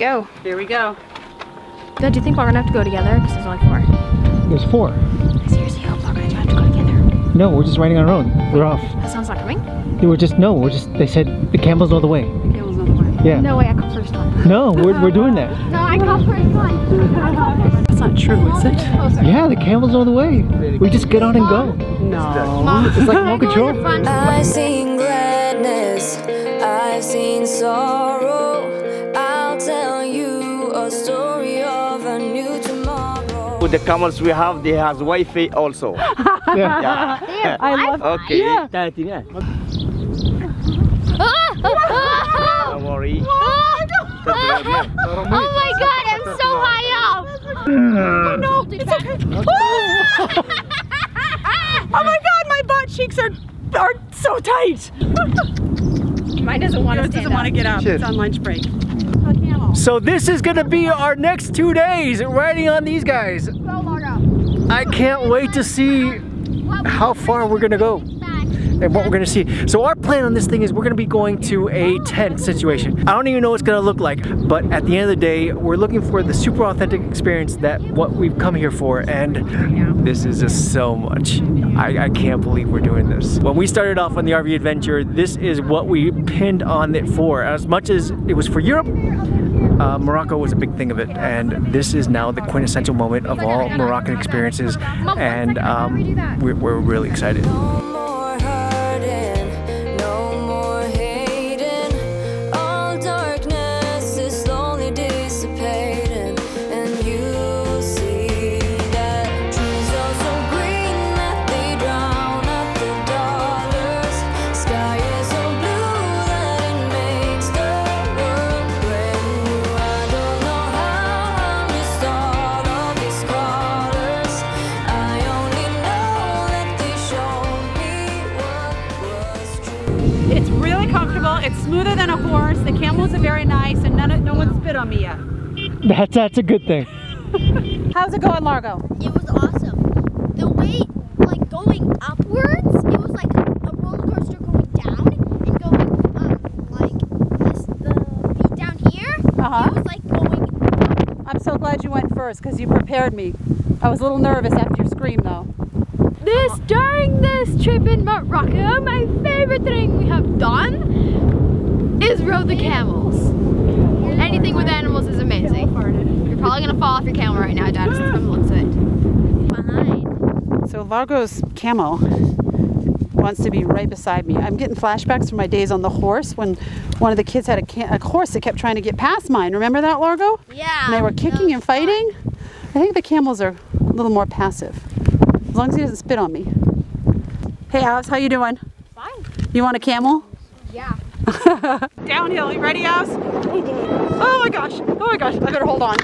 go. Here we go. Dad, do you think we're gonna have to go together? Because there's only four. There's four. I seriously hope we're gonna have to go together. No, we're just riding on our own. We're off. Hassan's not coming? They were just, no, we're just, they said the camels know the way. Camel's on the way. Yeah. No way, I caught first one. No, we're, we're doing that. No, I caught first one. That's not true, is it? Yeah, the camels know the way. We just get on and go. No. It's like no control. I've seen gladness, I've seen sorrow. The camels we have, they has Wi-Fi also. Yeah. yeah. I love Okay. Yeah. Don't worry. Oh my god, I'm so high up! oh no, it's okay. Oh my god, my butt cheeks are are so tight. Mine doesn't want to Yours stand doesn't want to get up. Shit. It's on lunch break. So this is gonna be our next two days riding on these guys. Can't wait to see how far we're gonna go and what we're gonna see. So our plan on this thing is we're gonna be going to a tent situation. I don't even know what it's gonna look like, but at the end of the day, we're looking for the super authentic experience that what we've come here for, and this is just so much. I, I can't believe we're doing this. When we started off on the RV adventure, this is what we pinned on it for. As much as it was for Europe, uh, Morocco was a big thing of it, and this is now the quintessential moment of all Moroccan experiences, and um, we're, we're really excited. Smoother than a horse. The camels are very nice, and none of, no one spit on me yet. That's, that's a good thing. How's it going, Largo? It was awesome. The way, like going upwards, it was like a roller coaster going down and going, um, like this, the feet down here. Uh-huh. It was like going. I'm so glad you went first because you prepared me. I was a little nervous after your scream, though. This during this trip in Morocco, my favorite thing we have done is rode the camels. Anything with animals is amazing. You're probably gonna fall off your camel right now, Dad, just from the looks of it. Behind. So Largo's camel wants to be right beside me. I'm getting flashbacks from my days on the horse when one of the kids had a, a horse that kept trying to get past mine. Remember that, Largo? Yeah. And they were kicking and fighting. I think the camels are a little more passive, as long as he doesn't spit on me. Hey, Alice, how you doing? Fine. You want a camel? Downhill, you ready, Alice? Oh my gosh! Oh my gosh! I better hold on.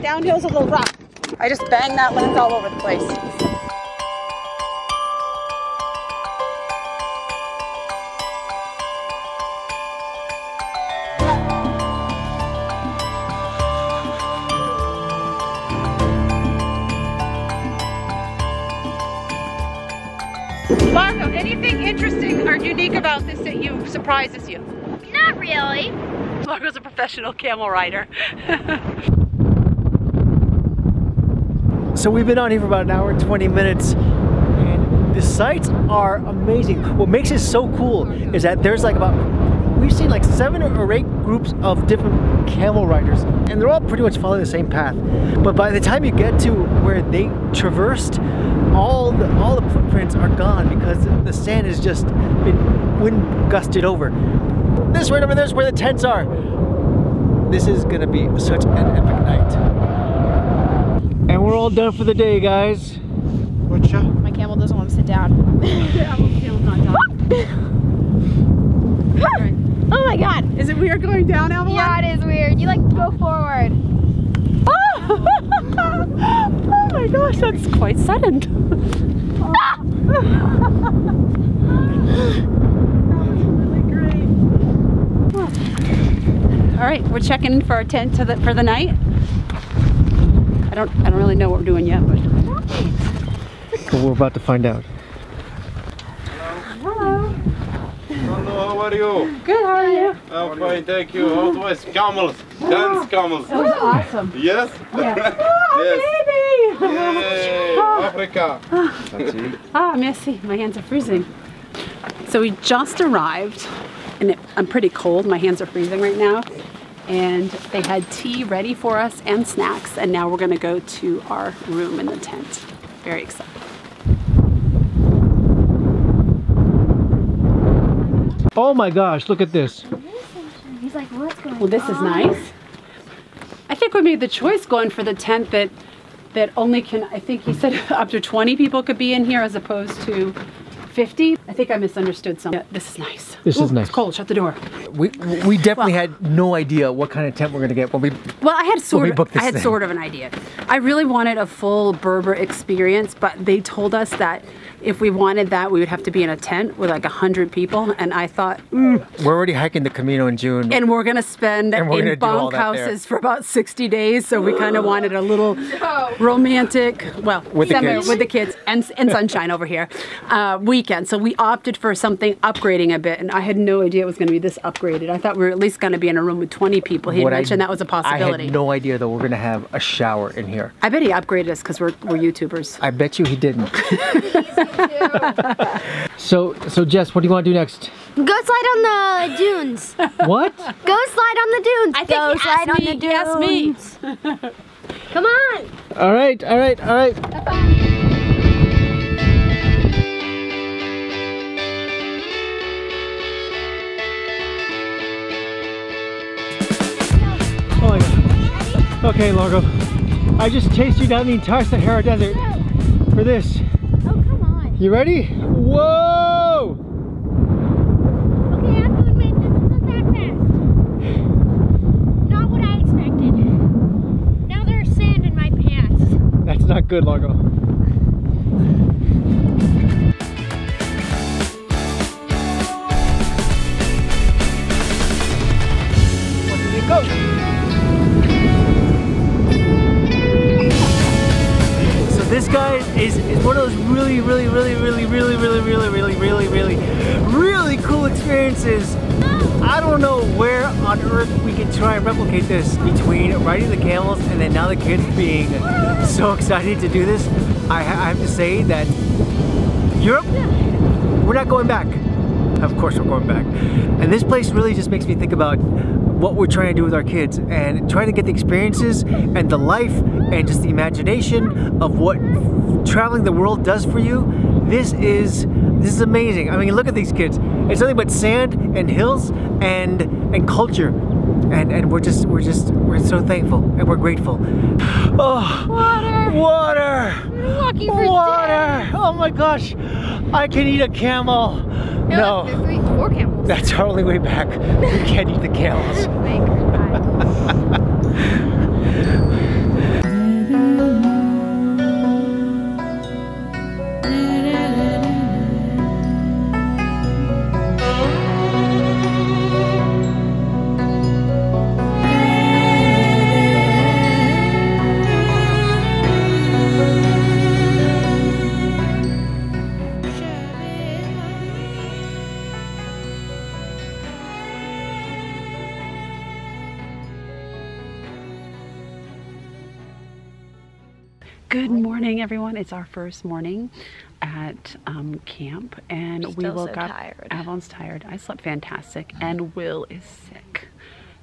Downhill's a little rough. I just banged that lens all over the place. Unique about this that you surprises you? Not really. Marco's a professional camel rider. So we've been on here for about an hour and 20 minutes and the sights are amazing. What makes it so cool is that there's like about, we've seen like seven or eight groups of different camel riders and they're all pretty much following the same path. But by the time you get to where they traversed, all the, all the footprints are gone because the sand has just been wind gusted over. This right over there is where the tents are. This is gonna be such an epic night. And we're all done for the day, guys. My camel doesn't want to sit down. oh my god. Is it weird going down, Avalon? Yeah, it is weird. You like go forward. oh my gosh, that's quite sudden. All right, we're checking in for our tent to the, for the night. I don't, I don't really know what we're doing yet, but But we're about to find out. hello. how are you? Good, how are you? I'm fine, thank you. How was camels? Dance camels. That was awesome. Yes? yes. Baby! Yay, Africa. Ah, merci. My hands are freezing. So we just arrived, and it, I'm pretty cold. My hands are freezing right now. And they had tea ready for us and snacks, and now we're gonna go to our room in the tent. Very excited. Oh my gosh, look at this. He's like, what's going on? Well, this is nice. I think we made the choice going for the tent that that only can. I think he said up to 20 people could be in here as opposed to 50. I think I misunderstood something. Yeah, this is nice. This is nice. It's cold. Shut the door. We we definitely Well- had no idea what kind of tent we're gonna get when we Well, I had sort of, I had thing. sort of an idea. I really wanted a full Berber experience, but they told us that if we wanted that, we would have to be in a tent with like a hundred people, and I thought, mm, we're already hiking the Camino in June. and we're gonna spend And we're in gonna do all that there. bunkhouses for about 60 days, so we kind of wanted a little romantic, well, With the kids. with the kids and, and sunshine over here, uh, weekend. So we opted for something upgrading a bit, and I had no idea it was gonna be this upgraded. I thought we were at least gonna be in a room with 20 people. He What I- mentioned that was a possibility. I had no idea that we're gonna have a shower in here. I bet he upgraded us because we're, we're YouTubers. I bet you he didn't. so so Jess, what do you want to do next? Go slide on the dunes. What? Go slide on the dunes. I think Go he slide asked on me- the he asked me. dunes. Come on. all right, all right, all right. Oh my god. Okay, Largo. I just chased you down the entire Sahara Desert for this. You ready? Whoa! Okay, I'm going wait, this isn't that fast. Not what I expected. Now there's sand in my pants. That's not good, Largo. Cool experiences. I don't know where on earth we can try and replicate this between riding the camels and then now the kids being so excited to do this. I, I have to say that Europe, we're not going back. Of course we're going back. And this place really just makes me think about what we're trying to do with our kids and trying to get the experiences and the life and just the imagination of what traveling the world does for you. This is this is amazing. I mean, look at these kids. It's nothing but sand and hills and and culture. And and we're just we're just we're so thankful and we're grateful. Oh, Water. water. Walking for Water! Oh my gosh! I can eat a camel! No, three, four camels. that's our only way back. We can't eat the camels. It's our first morning at um, camp, and we Still woke so up. tired. Avalon's tired. I slept fantastic, and Will is sick.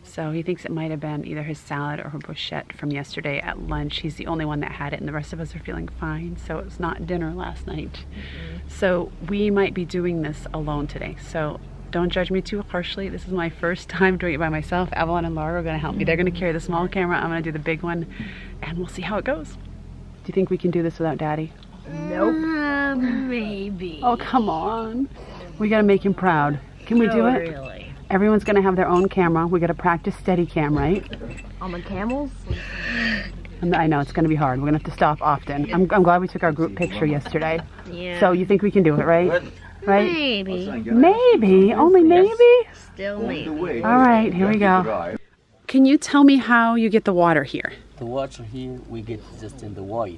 So he thinks it might have been either his salad or her bruschetta from yesterday at lunch. He's the only one that had it, and the rest of us are feeling fine. So it's not dinner last night. Mm-hmm. So we might be doing this alone today. So don't judge me too harshly. This is my first time doing it by myself. Avalon and Largo are going to help me. They're going to carry the small camera. I'm going to do the big one, and we'll see how it goes. Do you think we can do this without Daddy? Uh, maybe. Oh, come on. We got to make him proud. Can we do it? Really? Everyone's going to have their own camera. We got to practice steady cam, right? On the camels? I know it's going to be hard. We're going to have to stop often. I'm, I'm glad we took our group picture yesterday. Yeah. So you think we can do it, right? Right? maybe. Maybe. Only maybe? Still maybe. All right, here we go. Can you tell me how you get the water here? The water here we get just in the well.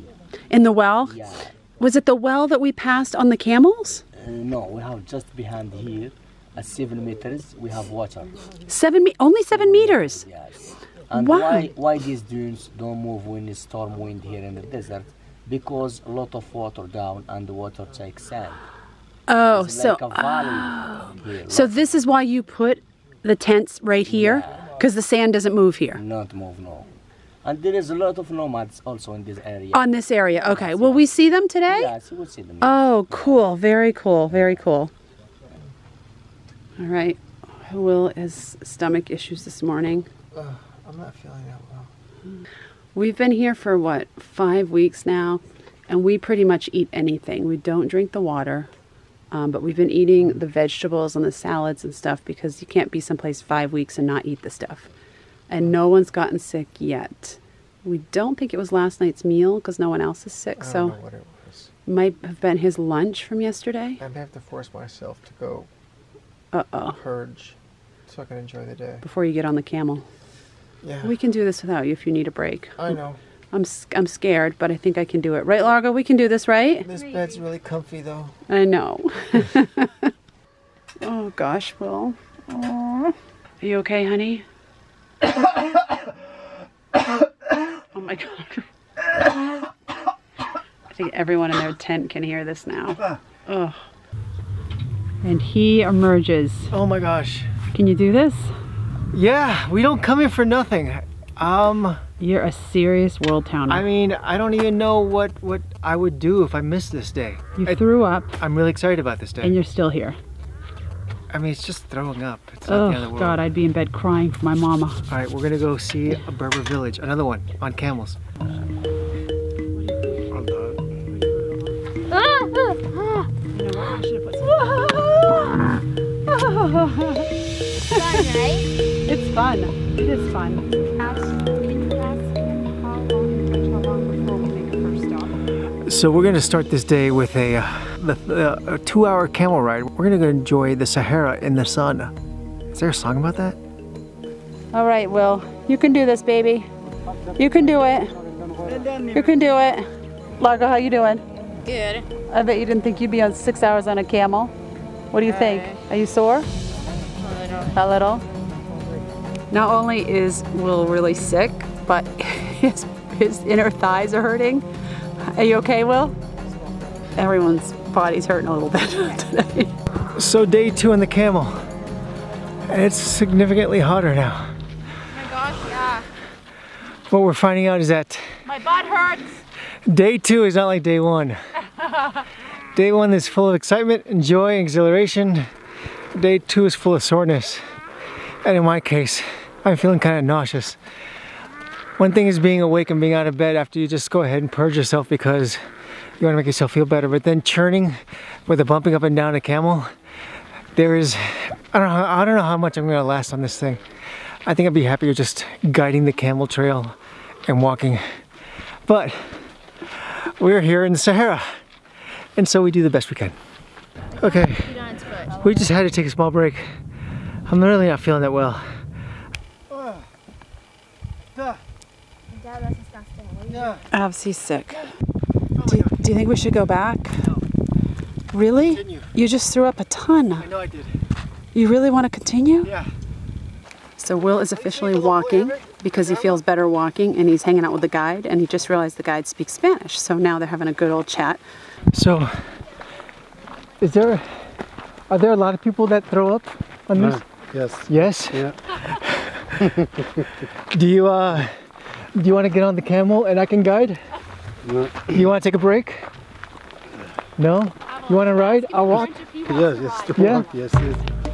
In the well? Yeah. Was it the well that we passed on the camels? Uh, no, we have just behind here. At seven meters, we have water. Seven me- only seven meters. Yes. And Wow. why why these dunes don't move when it's storm wind here in the desert? Because a lot of water down and the water takes sand. Oh, It's so like a valley here. so this is why you put the tents right here because the sand doesn't move here not move no. And there is a lot of nomads also in this area. on this area. Okay, will we see them today? Yes, you will see them. Oh, cool. Very cool. Very cool. All right. Will has stomach issues this morning. I'm not feeling that well. We've been here for what, five weeks now, and we pretty much eat anything. We don't drink the water, um, but we've been eating the vegetables and the salads and stuff because you can't be someplace five weeks and not eat the stuff. And no one's gotten sick yet. We don't think it was last night's meal because no one else is sick, I don't so know what it was. might have been his lunch from yesterday. I may have to force myself to go Uh oh. purge so I can enjoy the day. Before you get on the camel. Yeah. We can do this without you if you need a break. I know. I'm s- I'm scared, but I think I can do it. Right, Largo? We can do this, right? This bed's really comfy though. I know. oh gosh, Will. Aw. Are you okay, honey? Oh my god. I think everyone in their tent can hear this now. Ugh. And he emerges. Oh my gosh. Can you do this? Yeah, we don't come here for nothing. Um, You're a serious world towner. I mean, I don't even know what what I would do if I missed this day. you I, threw up I'm really excited about this day. and you're still here. I mean, it's just throwing up. It's not the end of the Oh world. God, I'd be in bed crying for my mama. All right, we're gonna go see a Berber village. Another one on camels. It's fun. It is fun. So we're gonna start this day with a, uh, the, uh, a two-hour camel ride. We're gonna go enjoy the Sahara in the sun. Is there a song about that? All right, Will. You can do this, baby. You can do it. You can do it. Largo, how you doing? Good. I bet you didn't think you'd be on six hours on a camel. What do you think? Are you sore? A little. A little? Not only is Will really sick, but his, his inner thighs are hurting. Are you okay, Will? Everyone's body's hurting a little bit today. So day two on the camel. And it's significantly hotter now. Oh my gosh, yeah. What we're finding out is that My butt hurts. day two is not like day one. day one is full of excitement and joy and exhilaration. Day two is full of soreness. And in my case, I'm feeling kind of nauseous. One thing is being awake and being out of bed after you just go ahead and purge yourself because you want to make yourself feel better. But then churning with the bumping up and down a camel, there is, I don't know, I don't know how much I'm going to last on this thing. I think I'd be happier just guiding the camel trail and walking. But we're here in the Sahara, and so we do the best we can. Okay, we just had to take a small break. I'm really not feeling that well. Dad, that's disgusting. Absy's sick. Do, do you think we should go back? Really? Continue. You just threw up a ton. I know I did. You really want to continue? Yeah. So Will is officially walking because he feels better walking and he's hanging out with the guide and he just realized the guide speaks Spanish. So now they're having a good old chat. So, is there, are there a lot of people that throw up on this? Yes. Yes? Yeah. Do you, uh, do you want to get on the camel and I can guide? No. You want to take a break? No? You want to ride? I'll walk. Yes, yes. Yeah? Yes, yes.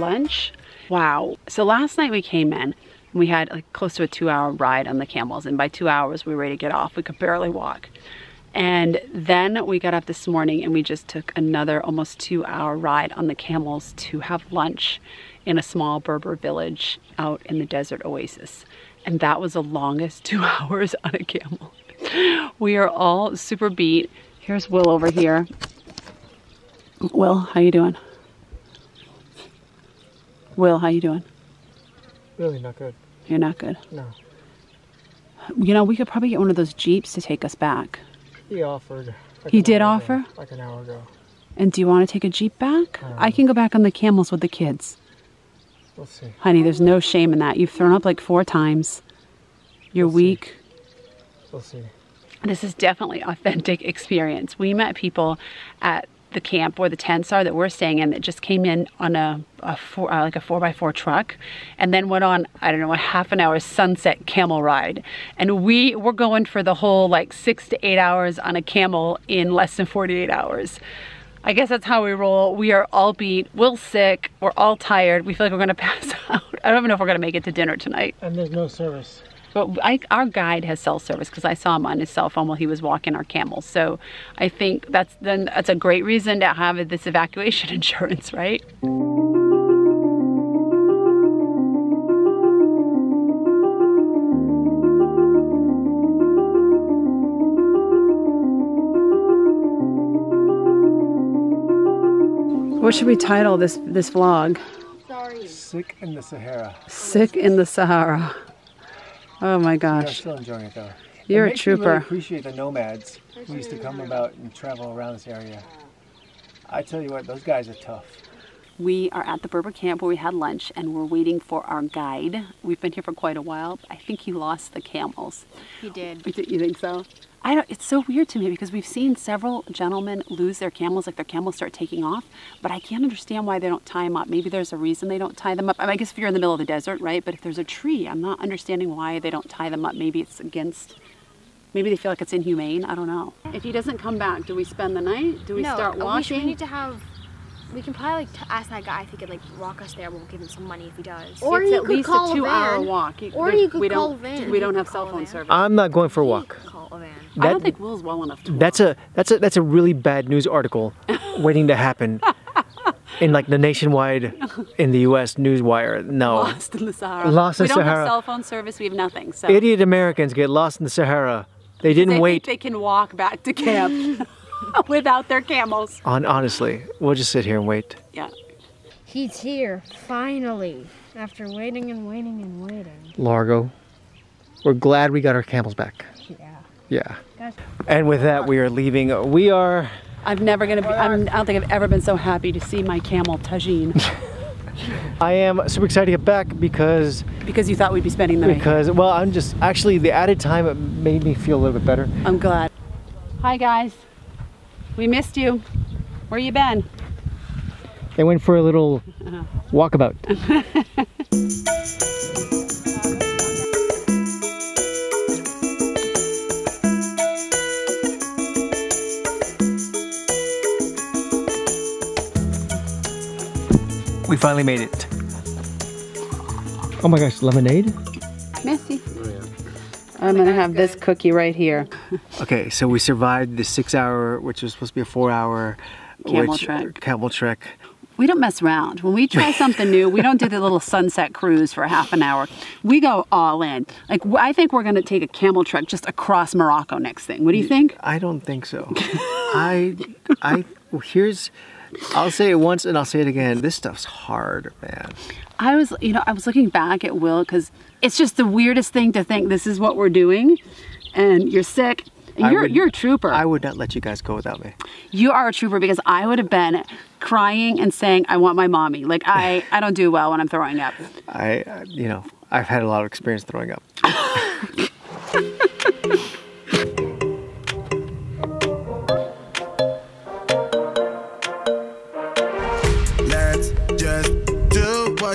Lunch. Wow. So last night we came in and we had like close to a two hour ride on the camels. And by two hours, we were ready to get off. We could barely walk. And then we got up this morning and we just took another almost two hour ride on the camels to have lunch in a small Berber village out in the desert oasis. And that was the longest two hours on a camel. We are all super beat. Here's Will over here. Will, how you doing? Will, how you doing? Really not good. You're not good. No. You know, we could probably get one of those Jeeps to take us back. He offered. like He did hour ago, offer? Like an hour ago. And do you want to take a Jeep back? I can go back on the camels with the kids. We'll see. Honey, there's no shame in that. You've thrown up like four times. You're We'll see. weak. We'll see. This is definitely authentic experience. We met people at the camp where the tents are that we're staying in that just came in on a, a four, uh, like a four by four truck and then went on I don't know a half an hour sunset camel ride and we were going for the whole like six to eight hours on a camel in less than 48 hours. I guess that's how we roll. We are all beat. we're sick. We're all tired. We feel like we're gonna pass out. I don't even know if we're gonna make it to dinner tonight. And there's no service. But I, our guide has cell service because I saw him on his cell phone while he was walking our camels. So I think that's then that's a great reason to have this evacuation insurance, right? What should we title this this vlog? Sick in the Sahara. Sick in the Sahara. Oh my gosh. still enjoying it though. You're it a makes me really trooper. appreciate the nomads who used to come about and travel around this area. I tell you what, those guys are tough. We are at the Berber camp where we had lunch and we're waiting for our guide. We've been here for quite a while. I think he lost the camels. He did. You think so? I don't, it's so weird to me because we've seen several gentlemen lose their camels, like their camels start taking off, but I can't understand why they don't tie them up. Maybe there's a reason they don't tie them up. I, mean, I guess if you're in the middle of the desert, right? But if there's a tree, I'm not understanding why they don't tie them up. Maybe it's against, maybe they feel like it's inhumane. I don't know. If he doesn't come back, do we spend the night? Do we no, start uh, we, we need to have. We can probably like t- ask that guy if he could like walk us there. We'll give him some money if he does. Or it's you at could least call a a two-hour van. walk. You- Or you could we call don't, a van. We don't You have could call call phone service. I'm not going for a walk. Call a van. I don't think Will's well enough to That's a that's a that's a really bad news article waiting to happen in like the nationwide in the U.S. newswire. No, lost in the Sahara. Lost in we don't have cell phone service. We have nothing. So idiot Americans get lost in the Sahara. They they didn't think wait. they can walk back to camp without their camels. On honestly, we'll just sit here and wait. Yeah. He's here, finally. After waiting and waiting and waiting. Largo, we're glad we got our camels back. Yeah. Yeah. And with that, we are leaving. We are. I'm never gonna be. I'm, I don't think I've ever been so happy to see my camel Tajin I am super excited to get back because because you thought we'd be spending the night. because well, I'm just actually the added time it made me feel a little bit better. I'm glad. Hi guys, we missed you. Where you been? They went for a little uh-huh. walkabout. We finally made it. Oh my gosh, lemonade? Missy. Oh, I'm gonna have this cookie right here. Okay, so we survived the six hour, which was supposed to be a four hour Camel which- trek. Uh, camel trek. We don't mess around. When we try something new, we don't do the little sunset cruise for half an hour. We go all in. Like I think we're gonna take a camel trek just across Morocco next thing. What do you think? I don't think so. I, I, here's, I'll say it once and I'll say it again. This stuff's hard, man. I was, you know, I was looking back at Will because it's just the weirdest thing to think this is what we're doing, and you're sick. And you're would- you're a trooper. I would not let you guys go without me. you are a trooper because I would have been crying and saying, "I want my mommy." Like I, I don't do well when I'm throwing up. I, you know, I've had a lot of experience throwing up.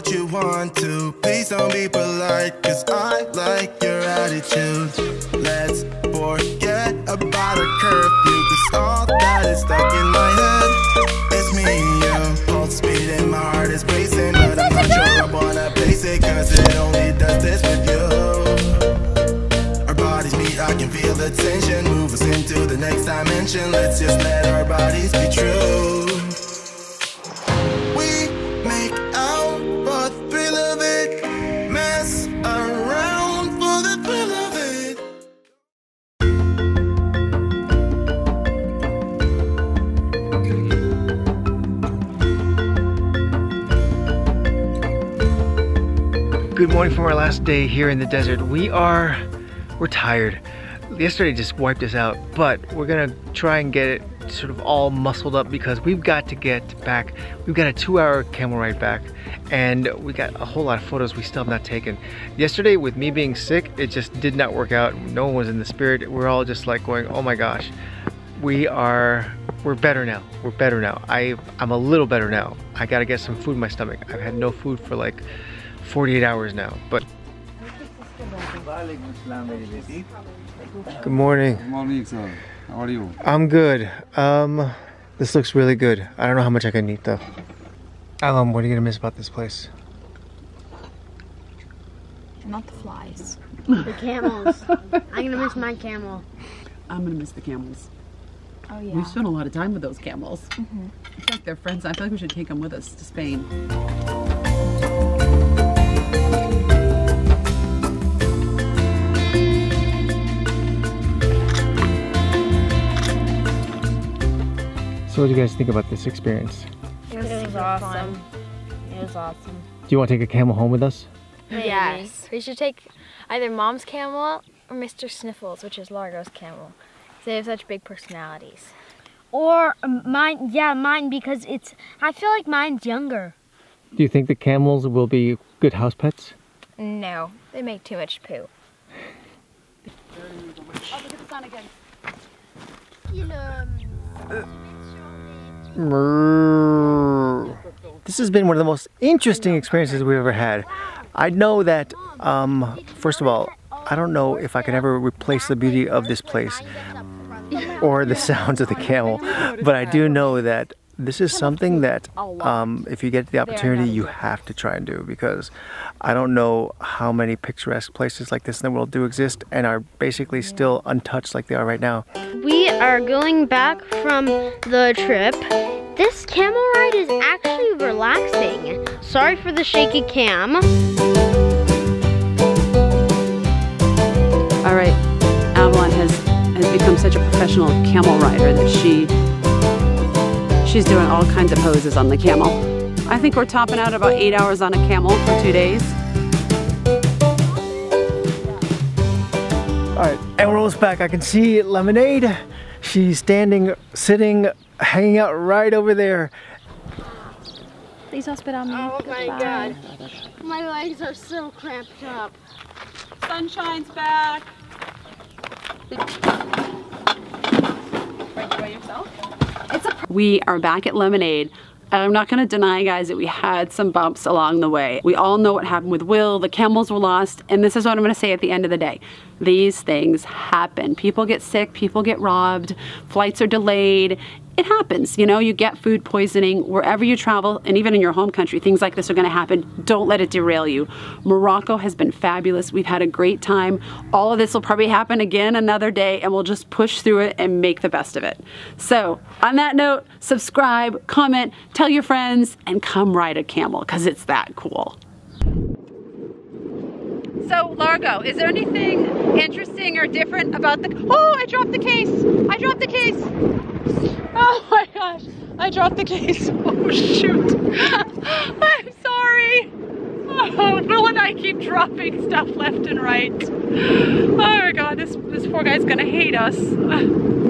what you want to. Please don't be polite, cause I like your attitude. Let's forget about a curfew, cause all that is stuck in my head. It's me and you. Pulse speed and my heart is racing, but I'm not sure I wanna place it, cause it only does this with you. Our bodies meet, I can feel the tension. Move us into the next dimension. Let's just let our bodies be true. Our last day here in the desert. We are, we're tired. Yesterday just wiped us out, but we're gonna try and get it sort of all muscled up because we've got to get back. We've got a two hour camel ride back and we got a whole lot of photos we still have not taken. Yesterday with me being sick, it just did not work out. No one was in the spirit. We're all just like going, oh my gosh, we are, we're better now. We're better now. I, I'm a little better now. I gotta get some food in my stomach. I've had no food for like 48 hours now, but Good morning. Good morning, sir. How are you? I'm good. Um, this looks really good. I don't know how much I can eat though. Alan, what are you gonna miss about this place? Not the flies. The camels. I'm gonna miss my camel. I'm gonna miss the camels. Oh yeah. We've spent a lot of time with those camels. I feel like they're friends. I feel like we should take them with us to Spain. So what do you guys think about this experience? It was awesome. It was awesome. Do you want to take a camel home with us? Yes. We should take either Mom's camel or Mr. Sniffles, which is Largo's camel. They have such big personalities. Or um, mine, yeah, mine because it's. I feel like mine's younger. Do you think the camels will be good house pets? No, they make too much poo. Oh, look at the sun again. This has been one of the most interesting experiences we've ever had. I know that, um, first of all, I don't know if I can ever replace the beauty of this place or the sounds of the camel, but I do know that this is something that um, if you get the opportunity, you have to try and do because I don't know how many picturesque places like this in the world do exist and are basically still untouched like they are right now. We are going back from the trip. This camel ride is actually relaxing. Sorry for the shaky cam. All right, Avalon has has become such a professional camel rider that she she's doing all kinds of poses on the camel. I think we're topping out about eight hours on a camel for two days. All right, and we're almost back. I can see Lemonade. She's standing, sitting, hanging out right over there. Please don't spit on me. Oh my god. My legs are so cramped up. Sunshine's back. We are back at Lemonade. And I'm not gonna deny, guys, that we had some bumps along the way. We all know what happened with Will, the camels were lost, and this is what I'm gonna say at the end of the day. These things happen. People get sick, people get robbed, flights are delayed. It happens, you know, you get food poisoning wherever you travel, and even in your home country, things like this are gonna happen. Don't let it derail you. Morocco has been fabulous. We've had a great time. All of this will probably happen again another day, and we'll just push through it and make the best of it. So, on that note, subscribe, comment, tell your friends, and come ride a camel, because it's that cool. So Largo, is there anything interesting or different about the, oh, I dropped the case. I dropped the case. Oh my gosh, I dropped the case. Oh shoot. I'm sorry. Oh, Will and I keep dropping stuff left and right. Oh my god, this, this poor guy's gonna hate us.